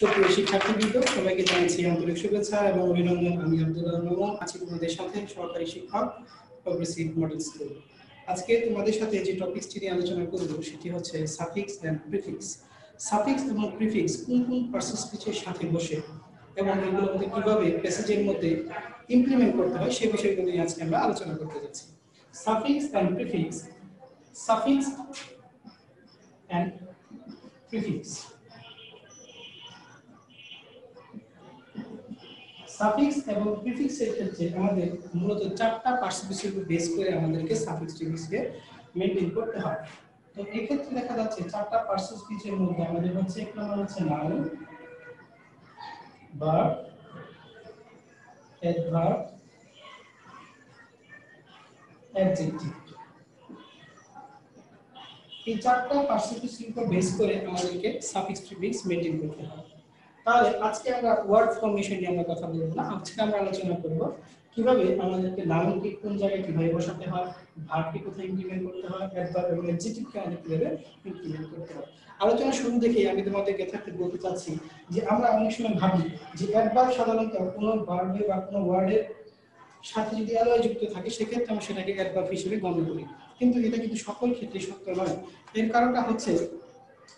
সুপ্রিয় শিক্ষার্থীবৃন্দ, সবাইকে জানাচ্ছি আন্তরিক শুভেচ্ছা এবং অভিনন্দন। আমি আব্দুল্লাহ মামুন আছি তোমাদের সাথে সহকারী শিক্ষক প্রগ্রেসিভ মডেল স্কুল আজকে তোমাদের সাথে যে টপিকসটি নিয়ে আলোচনা করব, সেটি হচ্ছে সাফিক্স এন্ড প্রিফিক্স সাফিক্স এবং প্রিফিক্স কোন কোন পার্সন স্পিচের সাথে বসে এবং এগুলো মধ্যে কীভাবে প্যাসেজের মধ্যে ইমপ্লিমেন্ট করতে হয় সেই বিষয়গুলো নিয়ে আজকে আমরা আলোচনা করতে যাচ্ছি। Suffix and prefix suffix and prefix suffix এবং প্রিফিক্সের ক্ষেত্রে আমাদের মূলত চারটা পার্সিপিসের উপর বেস করে আমাদেরকে সাফিক্স প্রিফিক্সকে মেইনটেইন করতে হয় তো এই ক্ষেত্রে দেখা যাচ্ছে চারটা পার্সিপিসের মধ্যে আমাদের হচ্ছে এক নম্বর হচ্ছে নাউন ভার্ব অ্যাডভার্ব অ্যাডজেক্টিভ এই চারটা পার্সিপিসের উপর বেস করে আমাদেরকে সাফিক্স প্রিফিক্স মেইনটেইন করতে হয় তাহলে আজকে আমরা ওয়ার্ড ফর্মেশন নিয়ে আমরা কথা বলব না। আজকে আমরা আলোচনা করব কীভাবে আমাদেরকে নাউনকে কোন জায়গায় কীভাবে বসাতে হয় ভার্বকে কোথায় ইমপ্লিমেন্ট করতে হয় অ্যাডভার্ব এবং অ্যাডজেক্টিভকে আমাদের কীভাবে ইমপ্লিমেন্ট করতে হয়। আলোচনা শুরু দেখে আমি তোমাদেরকে থাকতে বলতে চাচ্ছি যে আমরা অনেক সময় ভাবি যে অ্যাডভার্ব সাধারণত কোনো ভার্বে বা কোনো ওয়ার্ডের সাথে যদি অ্যালয় যুক্ত থাকে, সেক্ষেত্রে আমরা সেটাকে অ্যাডভার্ব হিসেবে গণ্য করি। কিন্তু এটা কিন্তু সকল ক্ষেত্রে সত্য নয়। এর কারণটা হচ্ছে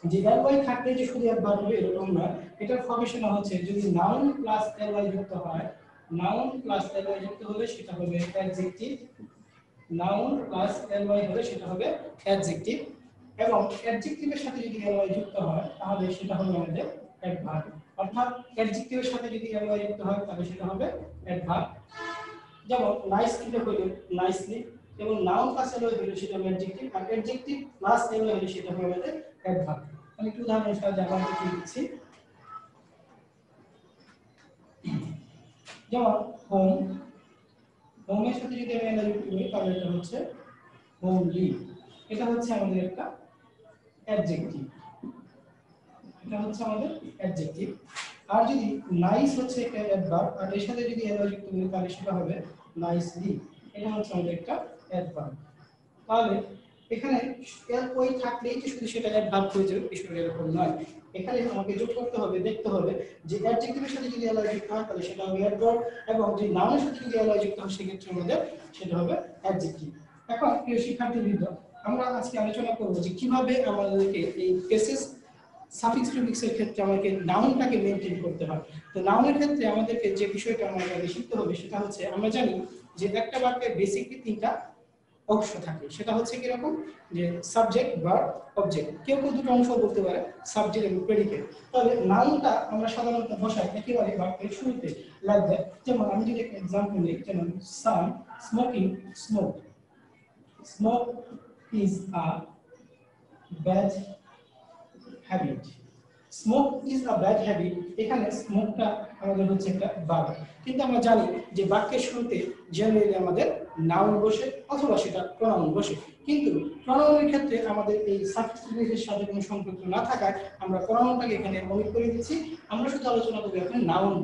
যে অ্যালয় থাকলে যে শুধু অ্যাডভার্ব হবে এরকম না, এটার ফর্মেশন হচ্ছে যদি নাউন প্লাস অ্যালয় যুক্ত হয় নাউন প্লাস অ্যালয় যুক্ত হলে সেটা হবে অ্যাডজেক্টিভ নাউন প্লাস অ্যালয় হলে সেটা হবে অ্যাডজেক্টিভ এবং অ্যাডজেক্টিভের সাথে যদি অ্যালয় যুক্ত হয়, তাহলে সেটা হবে আমাদের অ্যাডভার্ব অর্থাৎ অ্যাডজেক্টিভের সাথে যদি অ্যালয় যুক্ত হয়, তাহলে সেটা হবে অ্যাডভার্ব যেমন নাইসলি হলো নাইসলি এবং নাউন প্লাস অ্যালয় হলে সেটা হবে অ্যাডজেক্টিভ আর অ্যাডজেক্টিভ প্লাস অ্যালয় হলে সেটা হবে আমাদের অ্যাডভার্ব আমি একটু উদাহরণ আমরা লিখে দিচ্ছি। যেমন হোম হোমের সাথে যদি আমি এনা যুক্ত করি, তাহলে এটা হচ্ছে হোমলি এটা হচ্ছে আমাদের একটা অ্যাডজেক্টিভ এটা হচ্ছে আমাদের অ্যাডজেক্টিভ আর যদি নাইস হচ্ছে একটা অ্যাডভার্ব আর এর সাথে যদি এনা যুক্ত করি, তাহলে সেটা হবে নাইসলি এটা হচ্ছে আমাদের একটা অ্যাডভার্ব তাহলে এখানে ওই থাকলেই যে শুধু সেটা অ্যাডভার্ব হয়ে যাবে বিষয়টা এরকম নয়। এখানে আমাকে যোগ করতে হবে, দেখতে হবে যে অ্যাডজেক্টিভের সাথে যদি অ্যালয় যুক্ত হয়, তাহলে সেটা হবে অ্যাডভার্ব এবং যদি নাউনের সাথে যদি অ্যালয় যুক্ত হয়, সেক্ষেত্রে আমাদের সেটা হবে অ্যাডজেক্টিভ এখন প্রিয় শিক্ষার্থীবৃন্দ, আমরা আজকে আলোচনা করব যে কীভাবে আমাদেরকে এই কেসেস সাফিক্স প্রিফিক্সের ক্ষেত্রে আমাকে নাউনটাকে মেনটেন করতে হয়। তো নাউনের ক্ষেত্রে আমাদেরকে যে বিষয়টা আমাদের শিখতে হবে, সেটা হচ্ছে আমরা জানি যে একটা বাক্যের বেসিকলি তিনটা অংশ থাকে। সেটা হচ্ছে কীরকম? যে সাবজেক্ট বা অবজেক্ট কেউ কেউ দুটো অংশ বলতে পারে সাবজেক্ট এবং প্রেডিকেট তাহলে নাউনটা আমরা সাধারণত বসাই একেবারে বাক্যের শুরুতে দ্যাট যেমন আমি যদি একটা এক্সাম্পল নিই, যেমন some smoking smoke smoke is a bad habit smoke is a bad habit এখানে স্মোকটা আমাদের হচ্ছে একটা ভার্ব কিন্তু আমরা জানি যে বাক্যের শুরুতে জেনারেলি আমাদের নাউন বসে অথবা সেটা প্রনাউন বসে। কিন্তু প্রনাউনের ক্ষেত্রে আমাদের এই সাবস্টিটিউটের সাথে কোনো সম্পর্ক না থাকায় আমরা প্রনাউনটাকে এখানে অমিট করে দিচ্ছি। আমরা শুধু আলোচনা করি এখানে নাউন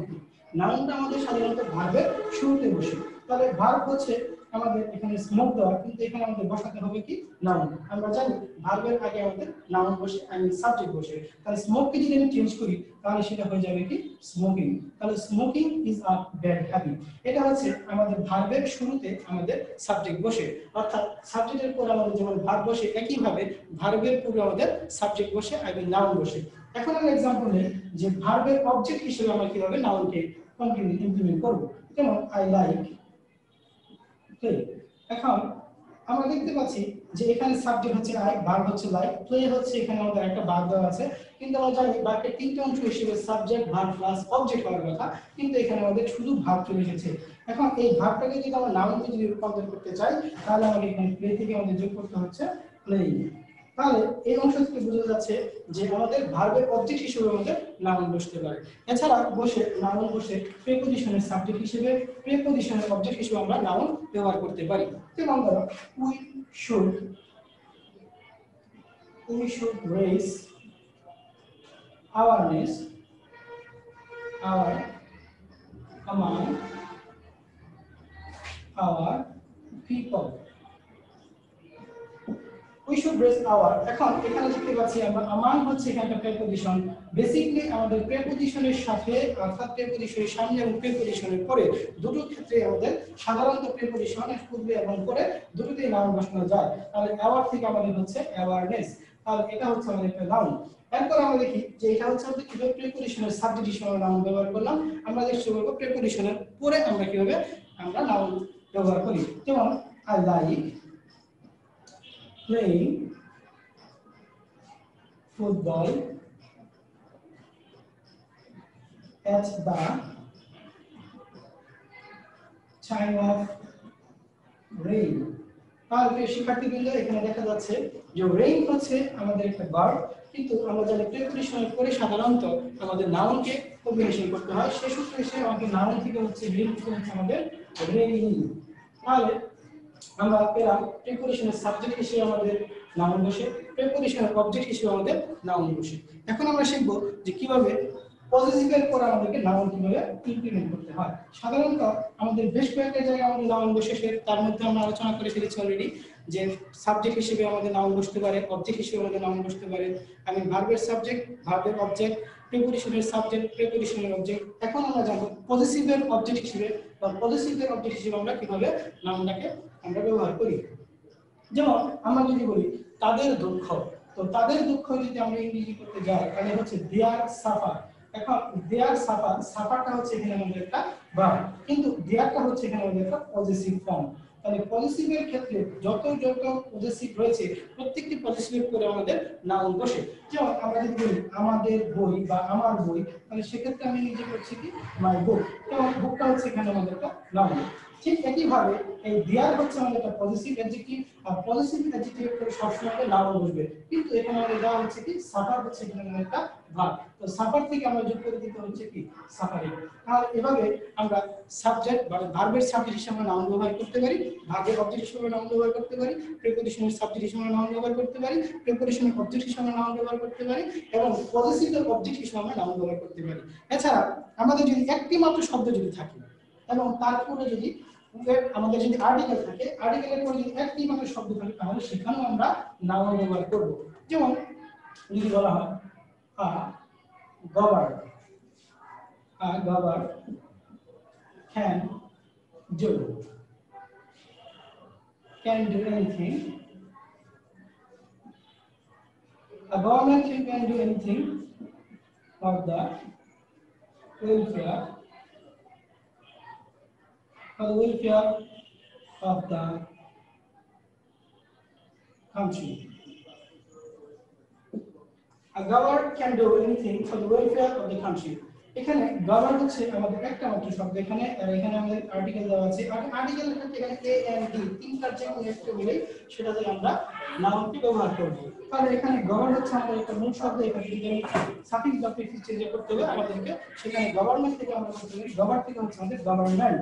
নাউনটা আমাদের সাধারণত ভার্বের শুরুতে বসে। তাহলে ভার্ব হচ্ছে আমাদের এখানে স্মোক দেওয়া কিন্তু এখানে আমাদের বসাতে হবে কি? নাউন আমরা জানি ভার্বের আগে আমাদের নাউন বসে আই মিন সাবজেক্ট বসে। তাহলে স্মোককে যদি আমি চেঞ্জ করি, তাহলে সেটা হয়ে যাবে কি? স্মোকিং তাহলে smoking is a bad habit এটা হচ্ছে আমাদের ভার্বের শুরুতে আমাদের সাবজেক্ট বসে। অর্থাৎ সাবজেক্টের পর আমাদের যেমন ভার্ব বসে, একইভাবে ভার্বের পরে আমাদের সাবজেক্ট বসে আই মিন নাউন বসে। এখন আমরা এক্সাম্পল নেই যে ভার্বের অবজেক্ট হিসেবে আমরা কীভাবে নাউনকে ইমপ্লিমেন্ট করব। যেমন আই লাইক এখন আমরা দেখতে পাচ্ছি যে এখানে সাবজেক্ট হচ্ছে আই ভার্ব হচ্ছে লাইক প্লে হচ্ছে এখানে আমাদের একটা ভার্ব দেওয়া আছে। কিন্তু আমরা জানি বাক্যের তিনটে অংশ হিসেবে সাবজেক্ট ভার্ব প্লাস অবজেক্ট হওয়ার কথা। কিন্তু এখানে আমাদের শুধু ভার্ব চলে এসেছে। এখন এই ভার্বটাকে যদি আমরা নাউনকে যদি রূপান্তর করতে চাই, তাহলে আমাকে এখানে প্লে থেকে আমাদের যোগ করতে হচ্ছে প্লেইং তাহলে এই অংশ থেকে বোঝা যাচ্ছে যে আমাদের ভার্বের অবজেক্ট হিসেবে আমাদের নাউন বসতে পারে। এছাড়া বসে নাউন বসে প্রিপোজিশনের সাবজেক্ট হিসেবে প্রিপোজিশনের অবজেক্ট হিসেবে আমরা নাউন ব্যবহার করতে পারি। যেমন ধরো we should we should raise awareness, our, among our people we should raise our এখন এখানে দেখতে পাচ্ছি আমরা, আমার হচ্ছে এখানে একটা প্রেপোজিশন বেসিক্যালি আমাদের প্রেপোজিশনের সাথে, অর্থাৎ প্রেপোজিশনের সামনে এবং প্রেপোজিশনের পরে দুটো ক্ষেত্রে আমাদের সাধারণত প্রেপোজিশনের পূর্বে এবং পরে দুটোতেই নাউন বসানো যায়। তাহলে অ্যাওয়ার থেকে আমাদের হচ্ছে অ্যাওয়ারনেস তাহলে এটা হচ্ছে আমাদের একটা নাউন এরপর আমরা দেখি যে এটা হচ্ছে আমাদের কীভাবে প্রেপোজিশনের আমরা নাউন ব্যবহার করলাম। আমরা দেখতে পারব প্রেপোজিশনের পরে আমরা কীভাবে আমরা নাউন ব্যবহার করি। যেমন I like playing football at the time of rain. তাহলে শিক্ষার্থীবৃন্দ, এখানে দেখা যাচ্ছে যে রেইন হচ্ছে আমাদের একটা ভার্ব কিন্তু আমরা জানি প্রেপোজিশনের পরে সাধারণত আমাদের নাউনকে কম্বিনেশন করতে হয়। সে সূত্রে এসে আমাদের নাউন থেকে হচ্ছে রেইন থেকে হচ্ছে আমাদের রেইন তাহলে আমরা পেলাম প্রিপোজিশনের সাবজেক্ট হিসেবে আমাদের নাউন বসে প্রিপোজিশনের অবজেক্ট হিসেবে আমাদের নাউন বসে। এখন আমরা শিখব যে কীভাবে পজিটিভের পর আমাদেরকে নাউন কীভাবে ইমপ্লিমেন্ট করতে হয়। সাধারণত আমাদের বেশ কয়েকটা জায়গায় আমাদের নাউন বসে তার মধ্যে আমরা আলোচনা করে ফেলেছি অলরেডি যে সাবজেক্ট হিসেবে আমাদের নাউন বসতে পারে অবজেক্ট হিসেবে আমাদের নাউন বসতে পারে। আমি ভার্বের সাবজেক্ট ভার্বের অবজেক্ট প্রিপোজিশনের সাবজেক্ট প্রিপোজিশনের অবজেক্ট এখন আমরা জানব পজিটিভের অবজেক্ট হিসেবে বা পজিটিভের অবজেক্ট হিসেবে আমরা কীভাবে নাউনটাকে আমরা ব্যবহার করি? যেমন আমরা যদি বলি, তাদের দুঃখ। তো তাদের দুঃখ যদি আমরা ইংরেজি করতে যাই, তাহলে হচ্ছে দেয়ার সাফার এখন দেয়ার সাফার সাফারটা হচ্ছে এখানে আমাদের একটা ভার্ব কিন্তু দেয়ারটা হচ্ছে এখানে আমাদের একটা পজিটিভ ফর্ম তাহলে পজিটিভের ক্ষেত্রে যত যত পজিটিভ রয়েছে, প্রত্যেকটি পজিটিভের করে আমাদের নাউন বসে। যেমন আমরা যদি বলি, আমাদের বই বা আমার বই তাহলে সেক্ষেত্রে আমি নিজে করছি কি? মাই বুক যেমন বুকটা হচ্ছে এখানে আমাদের একটা নাউন ঠিক একইভাবে এই দেয়ার হচ্ছে আমাদের একটা পজিটিভ অ্যাডজেক্টিভ আর পজিটিভ অ্যাডজেক্টিভের পরে সবসময় নাউন বসবে। কিন্তু এখানে আমাদের দেওয়া হচ্ছে কি সাফার হচ্ছে এখানে আমাদের একটা ভার্ব তো সাফার থেকে আমরা যোগ করে দিতে হচ্ছে কি সাফারিং আর এভাবে আমরা সাবজেক্ট বা ভার্বের সাবজেক্ট হিসেবে আমরা নাউন ব্যবহার করতে পারি ভার্বের অবজেক্ট হিসেবে নাউন ব্যবহার করতে পারি প্রিপোজিশনের সাবজেক্ট হিসেবে নাউন ব্যবহার করতে পারি প্রিপোজিশনের অবজেক্ট হিসেবে নাউন ব্যবহার করতে পারি, এবং পজিটিভের অবজেক্ট হিসেবে আমরা নাউন ব্যবহার করতে পারি। এছাড়া আমাদের যদি একটি মাত্র শব্দ যদি থাকে। এবং তারপরে যদি আমাদের যদি আর্টিকেল থাকে আর্টিকেলের পরে যদি একটি মাত্র শব্দ থাকে, তাহলে সেখানেও আমরা নাউন ব্যবহার করব। যেমন যদি বলা হয়, a governor a governor can do can do anything, a government can do anything for the welfare welfare of the country. A government can do anything for the welfare of the country. এখানে govern হচ্ছে আমাদের একটা মাত্র শব্দ। এখানে, আর এখানে আমাদের article দেওয়া আছে। আর আর্টিকেলের ক্ষেত্রে এখানে এ এন্ড ডি তিনটার যে কোনো একটা বলে সেটাতে আমরা নাউনটি ব্যবহার করব। তাহলে এখানে গভর্ন হচ্ছে আমাদের একটা মূল শব্দ। এখানে যদি আমি সাফিক্স বা প্রিফিক্স চেঞ্জ করতে হবে আমাদেরকে, সেখানে গভর্নমেন্ট থেকে আমরা করতে পারি গভর্ন থেকে হচ্ছে আমাদের গভর্নমেন্ট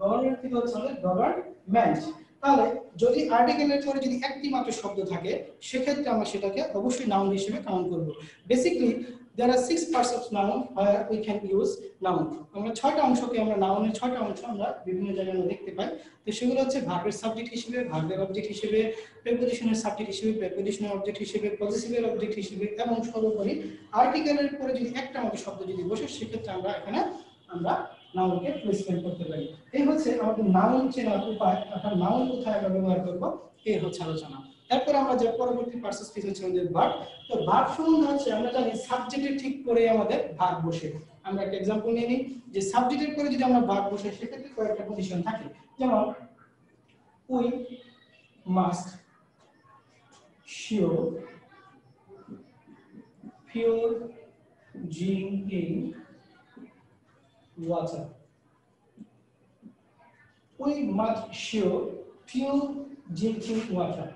গভর্নমেন্ট গভর্নমেন্ট তাহলে যদি আর্টিকেলের পরে যদি একটি মাত্র শব্দ থাকে, সেক্ষেত্রে আমরা সেটাকে অবশ্যই নাউন হিসেবে কাউন্ট করব। Basically are six parts of noun, where we can use noun আমরা ছয়টা অংশকে আমরা নাউনের ছয়টা অংশ আমরা বিভিন্ন জায়গায় আমরা দেখতে পাই। তো সেগুলো হচ্ছে ভার্বের সাবজেক্ট হিসেবে ভার্বের অবজেক্ট হিসেবে প্রেপোজিশনের সাবজেক্ট হিসেবে প্রেপোজিশনের অবজেক্ট হিসেবে পজিটিভের অবজেক্ট হিসেবে, এবং সর্বোপরি আর্টিকেলের পরে যদি একটা মতো শব্দ যদি বসে, সেক্ষেত্রে আমরা এখানে আমরা নাউনকে প্লেসমেন্ট করতে পারি। এই হচ্ছে আমাদের নাউন চেনার উপায়, অর্থাৎ নাউন কোথায় আমরা ব্যবহার করব এই হচ্ছে আলোচনা। এরপর আমরা যে পরবর্তী পার্সেস কি হচ্ছে আমাদের ভার্ব তো ভার্ব সম্বন্ধে হচ্ছে আমরা জানি সাবজেক্টের ঠিক পরে আমাদের ভার্ব বসে। আমরা একটা এক্সাম্পল নিয়ে নিই, যে সাবজেক্টের পরে যদি আমরা ভার্ব বসে, সেক্ষেত্রে কয়েকটা কন্ডিশন থাকে। যেমন we must sure pure drinking water. We must sure pure drinking water.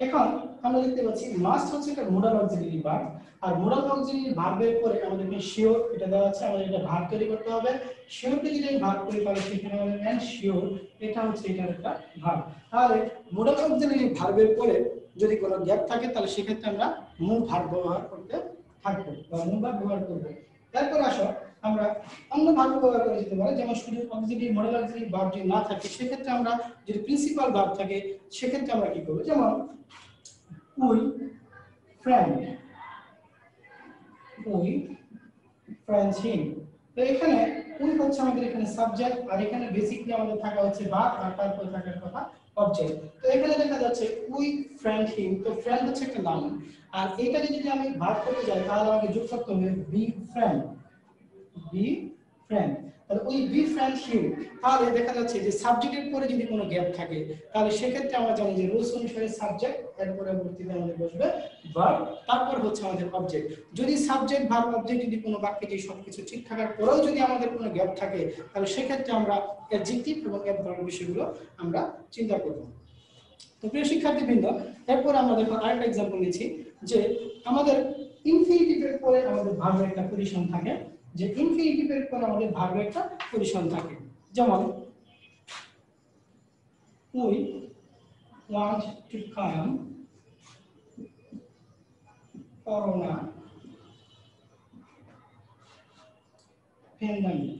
এখন আমরা দেখতে পাচ্ছি মাস্ট হচ্ছে একটা মোডাল অক্সিলারি ভার্ব আর মোডাল অক্সিলারি ভার্বের পরে আমাদেরকে শিওর এটা দেওয়া আছে, আমাদের এটা ভার্ব তৈরি করতে হবে শিওরকে যদি ভার্ব তৈরি করি সেখানে আমাদের ম্যান শিওর এটা হচ্ছে এটার একটা ভার্ব তাহলে মোডাল অক্সিলারি ভার্বের পরে যদি কোনো গ্যাপ থাকে, তাহলে সেক্ষেত্রে আমরা মূল ভার্ব ব্যবহার করতে থাকব বা মূল ভার্ব ব্যবহার করব তারপর আসো আমরা অন্য ভার্ব ব্যবহার করা যেতে পারে, যেমন শুধু অক্সিলারি মডেল অক্সিলারি ভার্ব যদি না থাকে, সেক্ষেত্রে আমরা যদি প্রিন্সিপাল ভার্ব থাকে, সেক্ষেত্রে আমরা কি করব? যেমন, we friend, we friends him. তো এখানে উই হচ্ছে আমাদের এখানে সাবজেক্ট আর এখানে বেসিকলি আমাদের থাকা হচ্ছে ভার্ব আর তারপরে থাকার কথা অবজেক্ট তো এখানে দেখা যাচ্ছে উই ফ্রেন্ড হিম, তো ফ্রেন্ড হচ্ছে একটা নাউন আর এটাকে যদি আমি ভাগ করতে যাই, তাহলে আমাকে যোগ করতে হবে বি ফ্রেন্ড বি ফ্রেন্ড তাহলে ওই তাহলে দেখা যাচ্ছে যে পরে যদি কোনো থাকে, তাহলে আমরা জানি যে অনুসারে পরবর্তীতে আমাদের বসবে তারপর হচ্ছে আমাদের যদি যদি কোনো বাক্যে যে সবকিছু ঠিক থাকার পরেও যদি আমাদের কোনো গ্যাপ থাকে, তাহলে সেক্ষেত্রে আমরা অ্যাডজেক্টিভ এবং অ্যাডভার্ব বিষয়গুলো আমরা চিন্তা করব। তো প্রিয় শিক্ষার্থীবৃন্দ, এরপর আমরা দেখো আরেকটা এক্সাম্পল নিচ্ছি যে আমাদের ইনফিনিটিভের পরে আমাদের ভার্বের একটা পজিশন থাকে। যে ইনফিনিটিভের পরে আমাদের ভার্বের একটা পজিশন থাকে। যেমন we want to come corona pandemic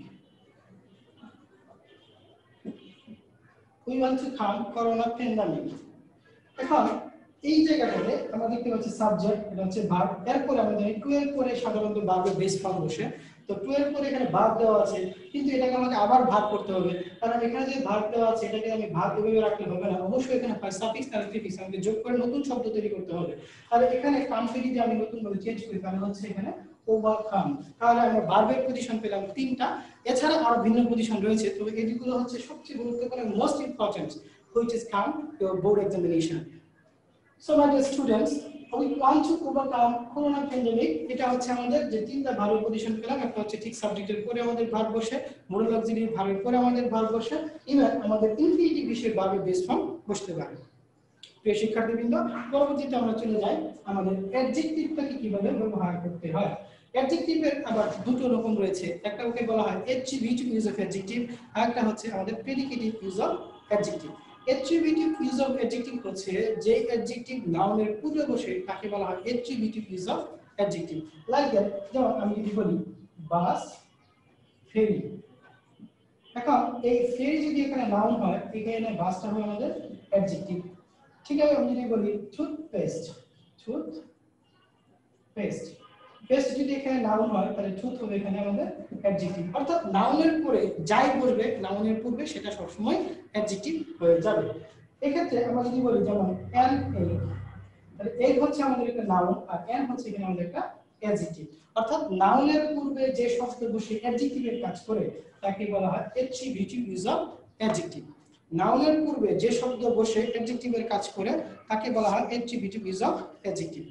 we want এখন এই জায়গাটাতে আমরা দেখতে পাচ্ছি সাবজেক্ট এটা হচ্ছে ভার্ব এরপরে জানি টু এর পরে সাধারণত ভার্বের বেস ফর্ম বসে। তো টু এর পরে এখানে ভার্ব দেওয়া আছে কিন্তু এটাকে আমাকে আবার ভাগ করতে হবে। কারণ এখানে যে ভার্ব দেওয়া আছে এটাকে আমি ভাগ এভাবে হবে না। অবশ্যই এখানে সাফিক্স আমাকে যোগ করে নতুন শব্দ তৈরি করতে হবে। তাহলে এখানে কামকে যদি আমি নতুন চেঞ্জ করি তাহলে হচ্ছে এখানে ওভারকাম তাহলে আমরা ভার্বের পজিশন পেলাম তিনটা। এছাড়া আরও ভিন্ন পজিশন রয়েছে। তবে এগুলো হচ্ছে সবচেয়ে গুরুত্বপূর্ণ most important is come your board examination. So my dear students, we want to overcome corona. এটা হচ্ছে আমাদের যে তিনটা ভার্ব পজিশন পেলাম, একটা হচ্ছে ঠিক সাবজেক্টের পরে আমাদের ভার্ব বসে মোডাল অক্সিলারি ভার্বের পরে আমাদের ভার্ব বসে ইভেন আমাদের ইনফিনিটিভ বিষয়ে ভার্বের বেস ফর্ম বসতে পারে। প্রিয় শিক্ষার্থীবৃন্দ, পরবর্তীতে আমরা চলে যাই আমাদের অ্যাডজেক্টিভটাকে কীভাবে ব্যবহার করতে হয়। অ্যাডজেক্টিভের আবার দুটো রকম রয়েছে। একটা ওকে বলা হয় এট্রিবিউটিভ ইউজ অফ অ্যাডজেক্টিভ আর একটা হচ্ছে আমাদের predicative use of adjective attributive use of adjective হচ্ছে যে অ্যাডজেক্টিভ নাউনের পূর্বে বসে তাকে বলা হয় attributive use of adjective like that যেমন আমি যদি বলি, বাস, ফেরি। এখন এই ফেরি যদি এখানে নাউন হয়, এখানে বাসটা হবে আমাদের অ্যাডজেক্টিভ ঠিক আছে, আমি যদি বলি টুথপেস্ট টুথ পেস্ট পেস্ট যদি এখানে নাউন হয়, তাহলে টুথ হবে এখানে আমাদের অ্যাডজেক্টিভ অর্থাৎ নাউনের পরে যাই বলবে নাউনের পূর্বে সেটা সবসময় অ্যাডজেক্টিভ হয়ে যাবে। এক্ষেত্রে আমরা যদি বলি যেমন এন এ তাহলে এই হচ্ছে আমাদের একটা নাউন আর এন হচ্ছে এখানে আমাদের একটা অ্যাডজেক্টিভ অর্থাৎ নাউনের পূর্বে যে শব্দ বসে অ্যাডজেক্টিভের কাজ করে, তাকে বলা হয় অ্যাট্রিবিউটিভ ইউজ অফ অ্যাডজেক্টিভ নাউনের পূর্বে যে শব্দ বসে অ্যাডজেক্টিভের কাজ করে, তাকে বলা হয় অ্যাট্রিবিউটিভ ইউজ অফ অ্যাডজেক্টিভ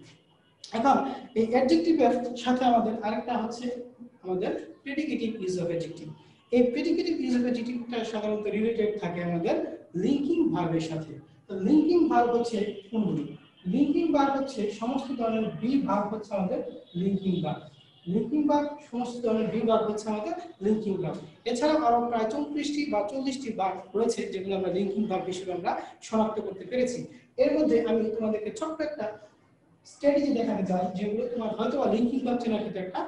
এখন এই অ্যাডজেক্টিভের সাথে আমাদের আরেকটা হচ্ছে আমাদের প্রেডিকেটিভ ইউজ অফ অ্যাডজেক্টিভ এই প্রেডিকেটিভ অফ সাধারণত রিলেটেড থাকে আমাদের লিংকিং ভার্বের সাথে। তো লিংকিং ভার্ব হচ্ছে কোনগুলি? লিংকিং ভার্ব হচ্ছে সমস্ত ধরনের বি ভার্ব হচ্ছে আমাদের লিংকিং ভার্ব লিংকিং ভার্ব সমস্ত ধরনের বি ভার্ব হচ্ছে আমাদের লিংকিং ভার্ব এছাড়াও আরও প্রায় চৌত্রিশটি বা চল্লিশটি ভার্ব রয়েছে, যেগুলো আমরা লিংকিং ভার্ব হিসেবে আমরা শনাক্ত করতে পেরেছি। এর মধ্যে আমি তোমাদেরকে ছোট্ট একটা স্ট্র্যাটেজি দেখাতে চাই, যেগুলো তোমার হয়তো লিঙ্কিং ভার্ব চেনার ক্ষেত্রে একটা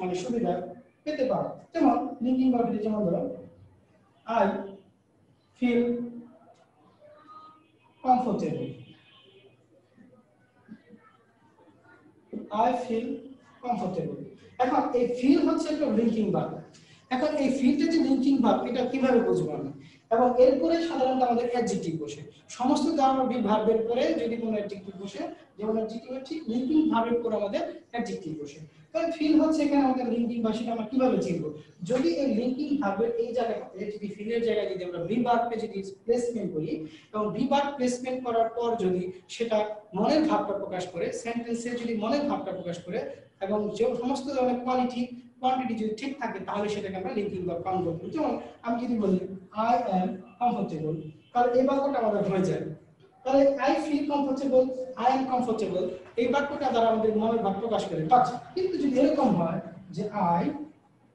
মানে সুবিধা। পেতে পারো। যেমন লিঙ্কিং ভার্ব যেমন ধরো I feel comfortable I feel comfortable এখন এই ফিল হচ্ছে একটা লিঙ্কিং ভার্ব এখন এই ফিলটা যে লিঙ্কিং ভার্ব এটা কীভাবে বুঝব আমি? এবং এরপরে সাধারণত আমাদের অ্যাডজেক্টিভ বসে। সমস্ত ধর্মবিদ ভার্বের পরে যদি কোনো অ্যাডজেক্টিভ বসে, যেমন অ্যাডজেক্টিভের ঠিক লিঙ্কিং ভার্বের পরে আমাদের অ্যাডজেক্টিভ বসে। কারণ ফিল হচ্ছে এখানে আমাদের লিঙ্কিং বা সেটা আমরা কীভাবে চিনব? যদি এই লিঙ্কিং ভার্বের এই জায়গাটাতে, যদি ফিলের জায়গায় যদি আমরা বি ভার্বকে যদি প্লেসমেন্ট করি এবং বি ভার্ব প্লেসমেন্ট করার পর যদি সেটা মনের ভাবটা প্রকাশ করে সেন্টেন্সে যদি মনের ভাবটা প্রকাশ করে, এবং যে সমস্ত ধরনের কোয়ালিটি কোয়ান্টিটি যদি ঠিক থাকে, তাহলে সেটাকে আমরা লিঙ্কিং ভার্ব কাউন্ট করব যেমন আমি যদি বলি আই অ্যাম কমফোর্টেবল তাহলে এই বাক্যটা আমাদের হয়ে যায়। তাহলে I feel comfortable I am comfortable এই বাক্যটা দ্বারা আমাদের মনের ভাব প্রকাশ করে। বাট কিন্তু যদি এরকম হয় যে আই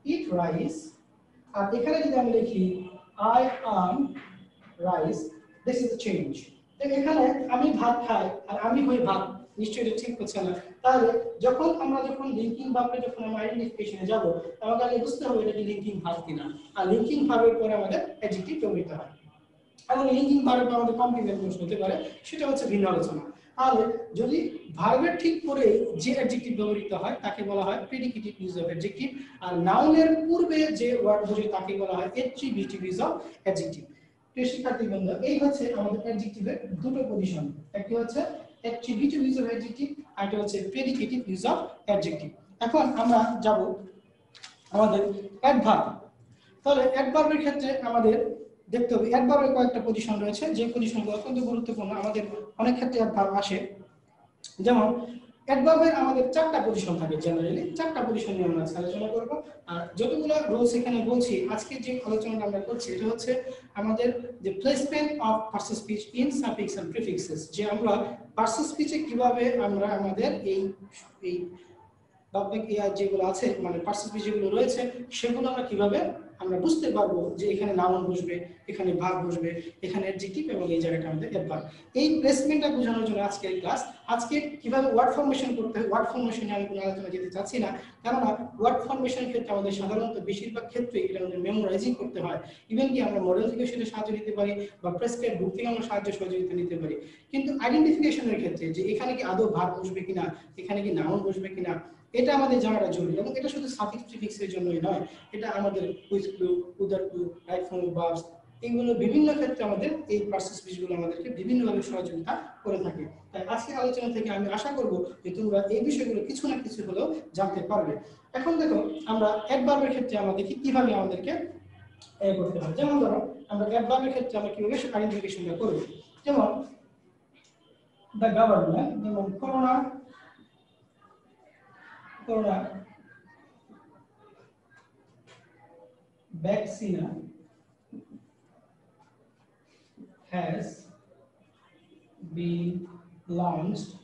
ইট রাইস আর এখানে যদি আমি লিখি I am rice this is change এখানে আমি ভাত খাই, আর আমি হই ভাত। নিশ্চয়ই এটা ঠিক হচ্ছে না। তাহলে যখন আমরা যখন লিঙ্কিং ভার্বে যখন আমরা আইডেন্টিফিকেশনে যাব আমাকে আগে বুঝতে হবে এটা কি লিঙ্কিং ভার্ব কিনা। আর লিঙ্কিং ভার্বের পরে আমাদের অ্যাডজেক্টিভ ব্যবহৃত হয় এবং লিঙ্কিং ভার্ব আমাদের কমপ্লিমেন্ট প্রশ্ন হতে পারে, সেটা হচ্ছে ভিন্ন আলোচনা। তাহলে যদি ভার্বের ঠিক পরে যে অ্যাডজেক্টিভ ব্যবহৃত হয়, তাকে বলা হয় প্রেডিকেটিভ ইউজ অফ অ্যাডজেক্টিভ আর নাউনের পূর্বে যে ওয়ার্ড বসে তাকে বলা হয় এট্রিবিউটিভ ইউজ অফ অ্যাডজেক্টিভ প্রিয় শিক্ষার্থীবৃন্দ এই হচ্ছে আমাদের অ্যাডজেক্টিভের দুটো পজিশন একটি হচ্ছে অ্যাট্রিবিউটিভ ইউজ অফ অ্যাডজেক্টিভ আর একটা হচ্ছে প্রেডিকেটিভ ইউজ অফ অ্যাডজেক্টিভ এখন আমরা যাব আমাদের অ্যাডভার্ব তাহলে অ্যাডভার্বের ক্ষেত্রে আমাদের দেখতে হবে অ্যাডভার্বের কয়েকটা পজিশন রয়েছে, যে পজিশনগুলো অত্যন্ত গুরুত্বপূর্ণ। আমাদের অনেক ক্ষেত্রে অ্যাডভার্ব আসে। যেমন অ্যাডভার্বের আমাদের চারটা পজিশন থাকে জেনারেলি চারটা পজিশন নিয়ে আমরা আলোচনা করব। আর যতগুলো রোলস এখানে বলছি আজকে যে আলোচনাটা আমরা করছি, এটা হচ্ছে আমাদের যে placement of person speech in suffix and prefixes যে আমরা পার্সন স্পিচে কীভাবে আমরা আমাদের এই এই বাব্যিক যেগুলো আছে মানে পার্সন স্পিচ যেগুলো রয়েছে, সেগুলো আমরা কীভাবে আমরা বুঝতে পারব যে এখানে নাউন বসবে, এখানে ভাগ বসবে, এখানে অ্যাডজেক্টিভ এবং এই জায়গাটা আমাদের অ্যাডভার্ব এই প্লেসমেন্টটা বোঝানোর জন্য আজকে ক্লাস আজকে কীভাবে ওয়ার্ড ফর্মেশন করতে হয় ওয়ার্ড ফরমেশনে আমি কোনো আলোচনা যেতে চাচ্ছি না, কেননা ওয়ার্ড ফরমেশন ক্ষেত্রে আমাদের সাধারণত বেশিরভাগ ক্ষেত্রে এটা আমাদের মেমোরাইজিং করতে হয়। ইভেন কি আমরা মডেল থেকে সেটা সাহায্য নিতে পারি বা প্রেসক্রাইব বুক থেকে আমরা সাহায্য সহযোগিতা নিতে পারি। কিন্তু আইডেন্টিফিকেশনের ক্ষেত্রে যে এখানে কি আদৌ ভাগ বসবে কিনা, এখানে কি নাউন বসবে কিনা এটা আমাদের জানাটা জরুরি এবং এটা শুধু সাফিক্স প্রিফিক্সের জন্যই নয়, এটা আমাদের quiz clue other clue right form verbs এইগুলো বিভিন্ন ক্ষেত্রে আমাদের এই পার্সেস বিষয়গুলো আমাদেরকে বিভিন্নভাবে সহযোগিতা করে থাকে। তাই আজকের আলোচনা থেকে আমি আশা করব যে তোমরা এই বিষয়গুলো কিছু না কিছু হলেও জানতে পারবে। এখন দেখো, আমরা অ্যাডভার্বের ক্ষেত্রে আমরা দেখি কীভাবে আমাদেরকে এ করতে হয়। যেমন ধরো, আমরা অ্যাডভার্বের ক্ষেত্রে আমরা কীভাবে আইডেন্টিফিকেশনটা করব? যেমন দ্য গভর্নমেন্ট যেমন করোনা थोड़ा vaccine has been launched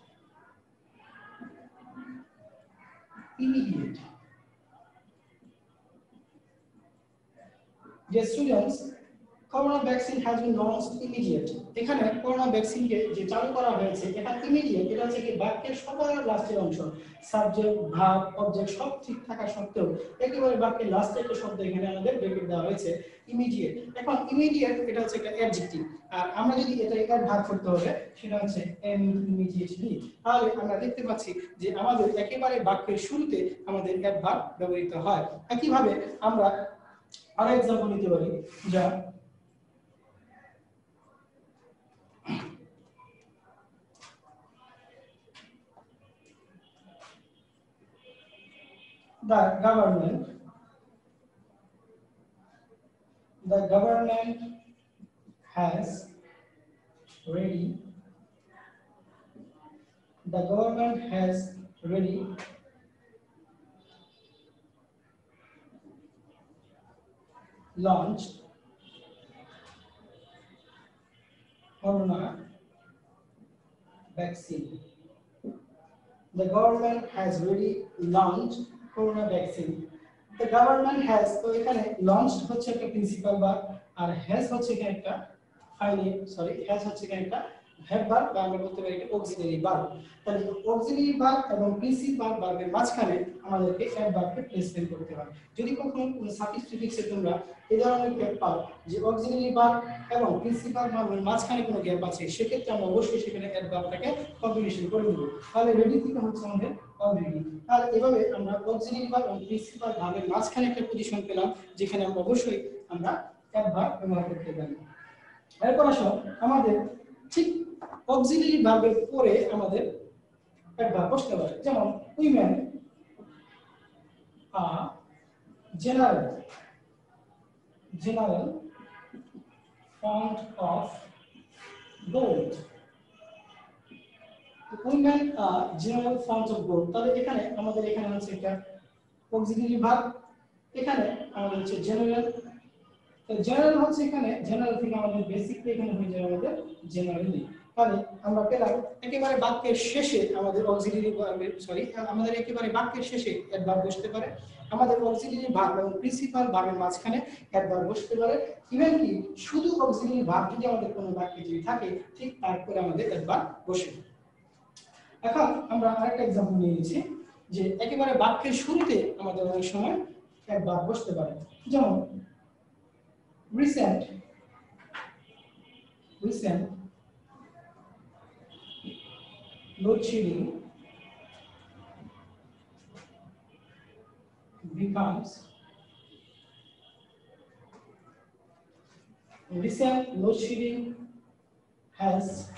immediately. Dear students, corona vaccine has been launched immediate এখানে করোনা ভ্যাকসিনকে যে চালু করা হয়েছে, এটা ইমিডিয়েট এটা হচ্ছে কি বাক্যের সবার লাস্টের অংশ। সাবজেক্ট ভাব অবজেক্ট সব ঠিক থাকা সত্ত্বেও একেবারে বাক্যের লাস্টের একটা শব্দ এখানে আমাদের ব্রেকেট দেওয়া হয়েছে ইমিডিয়েট এখন ইমিডিয়েট এটা হচ্ছে একটা অ্যাডজেক্টিভ আর আমরা যদি এটা একার ভাগ করতে হবে, সেটা হচ্ছে ইমিডিয়েটলি তাহলে আমরা দেখতে পাচ্ছি যে আমাদের একেবারে বাক্যের শুরুতে আমাদের অ্যাডভার্ব ব্যবহৃত হয়। একইভাবে আমরা আরও এক্সাম্পল নিতে পারি, যা the government the government has ready the government has ready launched corona vaccine. The government has already launched corona vaccine the government has তো এখানে লঞ্চড হচ্ছে একটা প্রিন্সিপাল বা আর হ্যাজ হচ্ছে এখানে একটা ফাইনালি সরি হ্যাজ হচ্ছে এখানে একটা ভ্যাব বার বা আমরা বলতে পারি একটা অক্সিলারি বার তাহলে অক্সিলারি বার এবং প্রিন্সিপাল ভার্বের মাঝখানে আমাদেরকে অ্যাড ভার্বকে প্লেসমেন্ট করতে হয়। যদি কখনো কোনো সাফিক্স প্রিফিক্সে তোমরা এই ধরনের গ্যাপ পাও যে অক্সিলারি বার এবং প্রিন্সিপাল ভার্বের মাঝখানে কোনো গ্যাপ আছে, সেক্ষেত্রে আমরা অবশ্যই সেখানে অ্যাড ভার্বটাকে কম্বিনেশন করে নেব। তাহলে রেডি থেকে হচ্ছে আমাদের অলরেডি আর এভাবে আমরা অক্সিলারি ভার্ব এবং প্রিন্সিপাল ভার্বের মাঝখানে একটা পজিশন পেলাম, যেখানে আমরা অবশ্যই আমরা অ্যাড ভার্ব ব্যবহার করতে পারি। এরপর আসো, আমাদের ঠিক অক্সিলারি ভার্বের পরে আমাদের অ্যাডভার্ব বসতে পারে যেমন women a general general fond of gold. Women general forms of gold তাহলে এখানে আমাদের এখানে হচ্ছে একটা অক্সিলারি ভার্ব এখানে আমাদের হচ্ছে জেনারেল তো জেনারেল হচ্ছে এখানে জেনারেল থেকে আমাদের বেসিক এখানে হয়ে যাবে আমাদের জেনারেলি তাহলে আমরা পেলাম একেবারে বাক্যের শেষে আমাদের অক্সিলারি ভার্বের সরি আমাদের একেবারে বাক্যের শেষে অ্যাডভার্ব বসতে পারে। আমাদের অক্সিলারি ভার্ব এবং প্রিন্সিপাল ভার্বের মাঝখানে অ্যাডভার্ব বসতে পারে। ইভেন কি, শুধু অক্সিলারি ভার্ব যদি আমাদের কোনো বাক্যে যদি থাকে, ঠিক তারপরে আমাদের অ্যাডভার্ব বসে। এখন আমরা আরেকটা এক্সাম্পল নিয়ে নিচ্ছি, যে একেবারে বাক্যের শুরুতে আমাদের অনেক সময় বাক্য বসতে পারে। যেমন recent recent loadshedding becomes recent load shedding has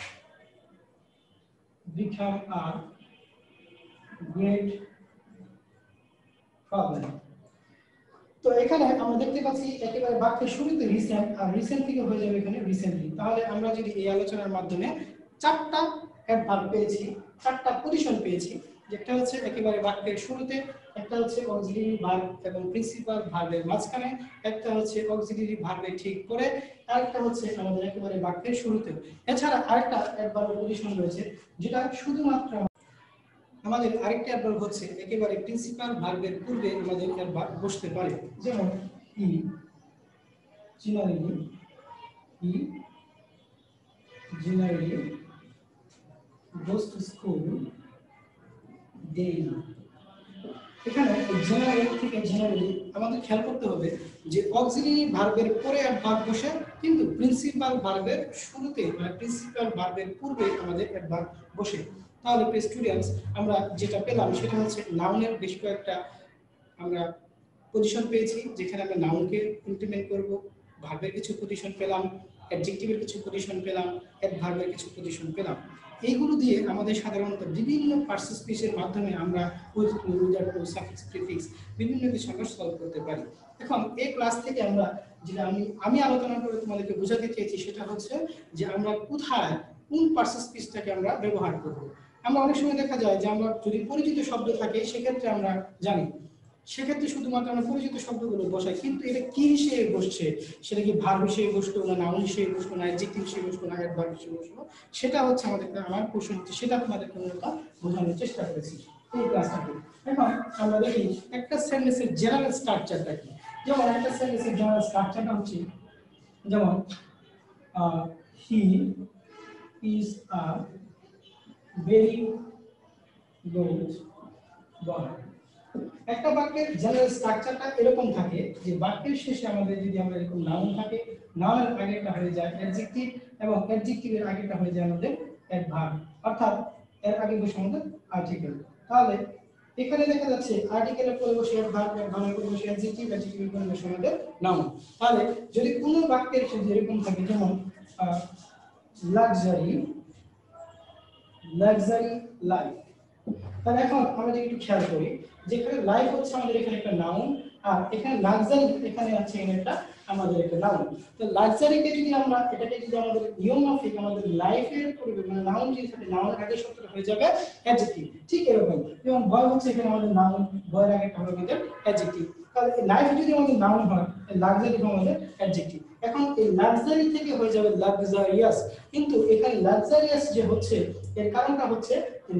become a great problem. তো এখানে আমরা দেখতে পাচ্ছি একেবারে বাক্যের শুরুতে রিসেন্ট আর রিসেন্ট থেকে হয়ে যাবে এখানে রিসেন্টলি তাহলে আমরা যদি এই আলোচনার মাধ্যমে চারটা অ্যাডভার্ব পেয়েছি, চারটা পজিশন পেয়েছি একটা হচ্ছে একেবারে বাক্যের শুরুতে, একটা হচ্ছে অক্সিলিয়ারি ভার্ব এবং প্রিন্সিপাল ভার্বের মাঝখানে, একটা হচ্ছে অক্সিলিয়ারি ভার্বের ঠিক পরে আরেকটা হচ্ছে আমাদের একেবারে বাক্যের শুরুতে। এছাড়া আরেকটা অ্যাডভার্বের পজিশন রয়েছে, যেটা শুধুমাত্র আমাদের আরেকটা অ্যাডভার্ব হচ্ছে একেবারে প্রিন্সিপাল ভার্বের পূর্বে আমাদের অ্যাডভার্ব বসতে পারে। যেমন, he generally he generally goes to school daily. এখানে জেনারেল থেকে জেনারেলি আমাদের খেয়াল করতে হবে যে অক্সিলিয়ারি ভার্বের পরে অ্যাডভার্ব বসে, কিন্তু প্রিন্সিপাল ভার্বের শুরুতে মানে প্রিন্সিপাল ভার্বের পূর্বে আমাদের এক অ্যাডভার্ব বসে। তাহলে স্টুডেন্টস আমরা যেটা পেলাম সেটা হচ্ছে নাউনের বেশ কয়েকটা আমরা পজিশন পেয়েছি, যেখানে আমরা নাউনকে ইমপ্লিমেন্ট করব। ভার্বের কিছু পজিশন পেলাম অ্যাডজেক্টিভের কিছু পজিশন পেলাম অ্যাডভার্বের কিছু পজিশন পেলাম। এইগুলো দিয়ে আমাদের সাধারণত বিভিন্ন পার্সেস পিসের মাধ্যমে আমরা বিভিন্ন কিছু আমরা সলভ করতে পারি। এখন এই ক্লাস থেকে আমরা যেটা আমি আমি আলোচনা করে তোমাদেরকে বোঝাতে চেয়েছি সেটা হচ্ছে যে আমরা কোথায় কোন পার্সেস পিসটাকে আমরা ব্যবহার করব। আমরা অনেক সময় দেখা যায় যে আমরা যদি পরিচিত শব্দ থাকে, সেক্ষেত্রে আমরা জানি সেক্ষেত্রে শুধুমাত্র আমরা পরিচিত শব্দগুলো বসাই, কিন্তু এটা কি হিসেবে বসছে? সেটা কি ভার হিসেবে বসতো না নাউন হিসেবে বসতো না অ্যাডজেক্টিভ হিসেবে বসতো না অ্যাডভার্ব হিসেবে বসতো সেটা হচ্ছে আমাদের আমার প্রশ্ন হচ্ছে, সেটা তোমাদেরকে মূলত বোঝানোর চেষ্টা করেছি। এই ক্লাসটাকে এখন আমরা দেখি একটা সেন্টেন্সের জেনারেল স্ট্রাকচারটা কি? যেমন একটা সেন্টেন্সের জেনারেল স্ট্রাকচারটা হচ্ছে, যেমন he is a very good boy একটা বাক্যের জেনারেল স্ট্রাকচারটা এরকম থাকে যে বাক্যের শেষে আমাদের যদি আমরা এরকম নাউন থাকে নাউনের আগেটা হয়ে যায় অ্যাডজেক্টিভ এবং অ্যাডজেক্টিভের আগেটা হয়ে যায় আমাদের অ্যাডভার্ব অর্থাৎ এর আগে বসে আমাদের আর্টিকেল তাহলে এখানে দেখা যাচ্ছে আর্টিকেলের পরে বসে অ্যাডভার্ব অ্যাডভার্বের পরে বসে অ্যাডজেক্টিভ অ্যাডজেক্টিভের পরে বসে আমাদের নাউন তাহলে যদি কোনো বাক্যের শেষে এরকম থাকে, যেমন লাক্সারি লাক্সারি লাইফ তাহলে এখন আমরা যদি একটু খেয়াল করি যেখানে লাইফ হচ্ছে আমাদের এখানে একটা নাউন আর এখানে লাক্সারি এখানে আছে এখানে একটা আমাদের একটা নাউন তো লাক্সারিকে যদি আমরা, এটাকে যদি আমাদের নিয়ম মাফিক আমাদের লাইফের পরিবে মানে নাউন যদি থাকে নাউন আগে শব্দটা হয়ে যাবে অ্যাডজেক্টিভ ঠিক এরকম। যেমন ভয় হচ্ছে এখানে আমাদের নাউন ভয়ের আগে হবে আমাদের অ্যাডজেক্টিভ তাহলে লাইফ যদি আমাদের নাউন হয় লাক্সারি আমাদের অ্যাডজেক্টিভ এখন এই লাক্সারি থেকে হয়ে যাবে লাক্সারিয়াস কিন্তু এখানে লাক্সারিয়াস যে হচ্ছে এর কারণটা হচ্ছে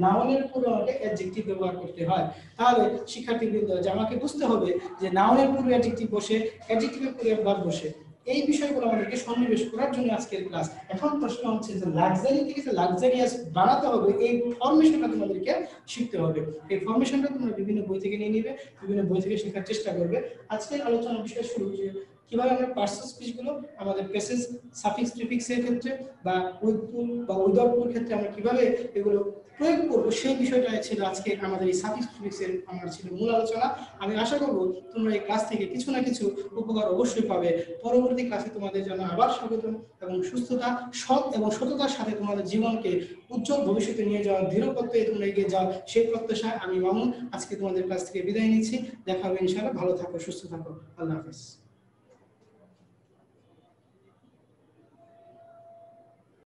নাউনের পূর্বে অ্যাডজেক্টিভ ব্যবহার করতে হয়। তাহলে শিক্ষার্থীবৃন্দ, যে আমাকে বুঝতে হবে যে নাউনের পূর্বে অ্যাডজেক্টিভ বসে অ্যাডজেক্টিভের পূর্বে ভার্ব বসে। এই বিষয়গুলো আমাদেরকে সন্নিবেশ করার জন্য আজকের ক্লাস এখন প্রশ্ন হচ্ছে যে লাক্সারি থেকে যে লাক্সারিয়াস বানাতে হবে, এই ফরমেশনটা তোমাদেরকে শিখতে হবে। এই ফরমেশনটা তোমরা বিভিন্ন বই থেকে নিয়ে নিবে, বিভিন্ন বই থেকে শেখার চেষ্টা করবে। আজকের আলোচনার বিষয় শুরু যে কীভাবে আমরা পার্সেল স্পিচগুলো আমাদের প্রেসেস সাফিক্স প্রিফিক্সের ক্ষেত্রে বা উইথফুল বা উইদাউটফুল ক্ষেত্রে আমরা কীভাবে এগুলো প্রয়োগ করব, সেই বিষয়টা ছিল আজকে আমাদের এই সাফিক্স আমার ছিল মূল আলোচনা। আমি আশা করব তোমরা এই ক্লাস থেকে কিছু না কিছু উপকার অবশ্যই পাবে। পরবর্তী ক্লাসে তোমাদের জন্য আবার স্বাগতম এবং সুস্থতা, সৎ এবং সততার সাথে তোমাদের জীবনকে উজ্জ্বল ভবিষ্যতে নিয়ে যাওয়ার দৃঢ় প্রত্যয়ে তোমরা এগিয়ে যাও, সেই প্রত্যাশায় আমি মামুন। আজকে তোমাদের ক্লাস থেকে বিদায় নিচ্ছি। দেখা হবে ইনশাআল্লাহ। ভালো থাকো, সুস্থ থাকো। আল্লাহ হাফেজ।